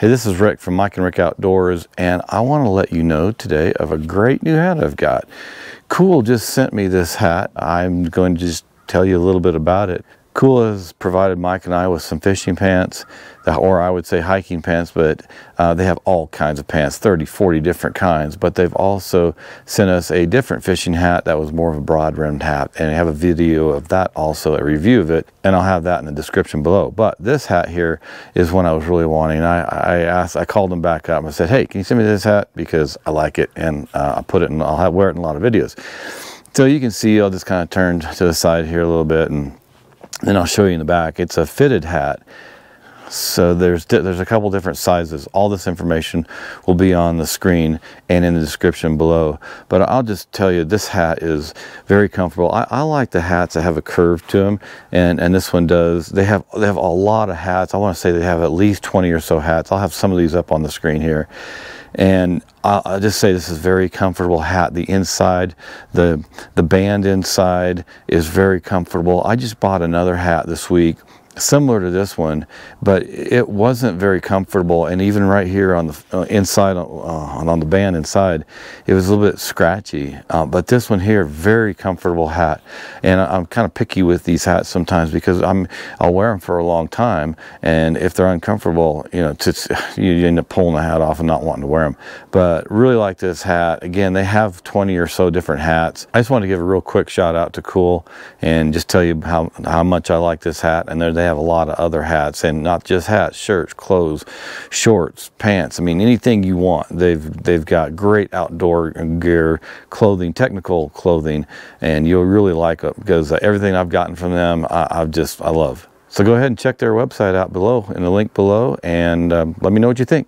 Hey, this is Rick from Mike and Rick Outdoors, and I want to let you know today of a great new hat I've got. KUHL just sent me this hat. I'm going to just tell you a little bit about it. KUHL has provided Mike and I with some fishing pants, or I would say hiking pants, but uh, they have all kinds of pants, 30, 40 different kinds. But they've also sent us a different fishing hat that was more of a broad rimmed hat. And I have a video of that also, a review of it, and I'll have that in the description below. But this hat here is one I was really wanting. I, I asked, I called them back up and said, hey, can you send me this hat? Because I like it and uh, I'll put it in, I'll have, wear it in a lot of videos. So you can see, I'll just kind of turn to the side here a little bit and then I'll show you in the back. It's a fitted hat. So there's there's a couple different sizes. All this information will be on the screen and in the description below. But I'll just tell you, this hat is very comfortable. I, I like the hats that have a curve to them, and and this one does. They have they have a lot of hats. I want to say they have at least 20 or so hats. I'll have some of these up on the screen here and I'll, just say this is a very comfortable hat. The inside the the band inside is very comfortable. I just bought another hat this week similar to this one, but it wasn't very comfortable. And even right here on the uh, inside, uh, on the band inside, it was a little bit scratchy. Uh, but this one here, very comfortable hat. And I'm kind of picky with these hats sometimes because I'm I'll wear them for a long time, and if they're uncomfortable, you know, you end up pulling the hat off and not wanting to wear them. But really like this hat. Again, they have 20 or so different hats. I just want to give a real quick shout out to KUHL and just tell you how how much I like this hat. And they have a lot of other hats and not just hats, shirts, clothes, shorts, pants. I mean, anything you want. They've, they've got great outdoor gear, clothing, technical clothing, and you'll really like it because everything I've gotten from them, I, I've just, I love. So go ahead and check their website out below in the link below and um, let me know what you think.